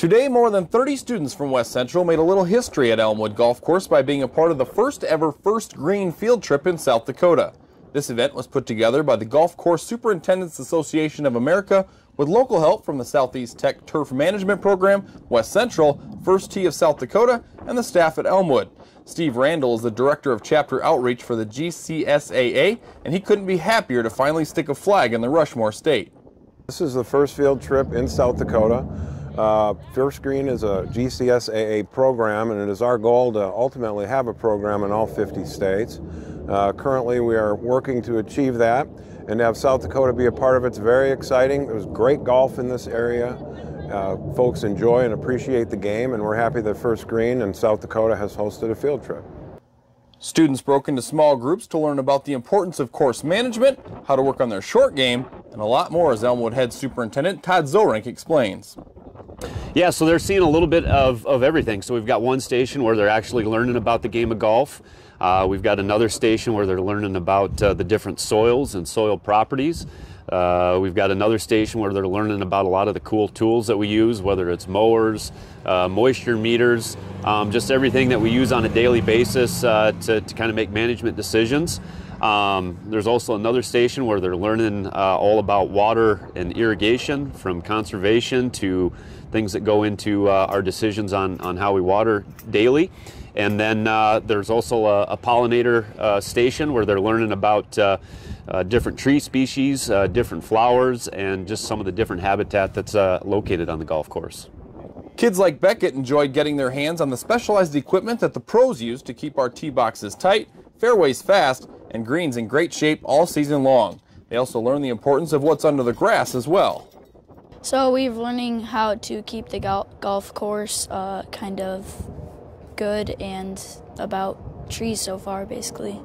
Today, more than 30 students from West Central made a little history at Elmwood Golf Course by being a part of the first ever First Green field trip in South Dakota. This event was put together by the Golf Course Superintendents Association of America with local help from the Southeast Tech Turf Management Program, West Central, First Tee of South Dakota, and the staff at Elmwood. Steve Randall is the Director of Chapter Outreach for the GCSAA, and he couldn't be happier to finally stick a flag in the Rushmore State. This is the first field trip in South Dakota. Uh, First Green is a GCSAA program, and it is our goal to ultimately have a program in all 50 states. Uh, currently, we are working to achieve that, and to have South Dakota be a part of it's very exciting. There's great golf in this area. Uh, folks enjoy and appreciate the game, and we're happy that First Green in South Dakota has hosted a field trip. Students broke into small groups to learn about the importance of course management, how to work on their short game, and a lot more as Elmwood Head Superintendent Todd Zorink explains. Yeah, so they're seeing a little bit of, of everything. So we've got one station where they're actually learning about the game of golf. Uh, we've got another station where they're learning about uh, the different soils and soil properties. Uh, we've got another station where they're learning about a lot of the cool tools that we use, whether it's mowers, uh, moisture meters, um, just everything that we use on a daily basis uh, to, to kind of make management decisions. Um, there's also another station where they're learning uh, all about water and irrigation from conservation to things that go into uh, our decisions on, on how we water daily. And then uh, there's also a, a pollinator uh, station where they're learning about uh, uh, different tree species, different flowers, and just some of the different habitat that's located on the golf course. Kids like Beckett enjoyed getting their hands on the specialized equipment that the pros use to keep our tee boxes tight, fairways fast, and greens in great shape all season long. They also learn the importance of what's under the grass as well. So we're learning how to keep the golf course uh, kind of good and about trees so far, basically.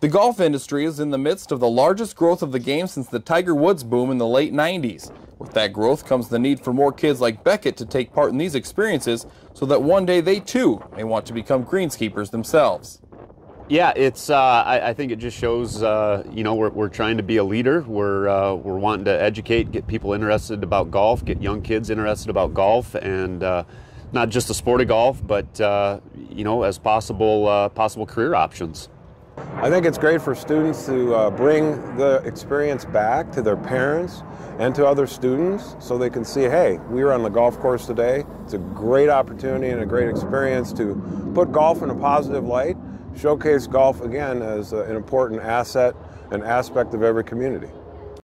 The golf industry is in the midst of the largest growth of the game since the Tiger Woods boom in the late 90s. With that growth comes the need for more kids like Beckett to take part in these experiences so that one day they too may want to become greenskeepers themselves. Yeah, it's. Uh, I, I, think it just shows. Uh, you know, we're, we're trying to be a leader. We're uh, we're wanting to educate, get people interested about golf, get young kids interested about golf, and uh, not just the sport of golf, but uh, you know, as possible uh, possible career options. I think it's great for students to bring the experience back to their parents and to other students so they can see, hey, we were on the golf course today. It's a great opportunity and a great experience to put golf in a positive light showcase golf again as an important asset and aspect of every community.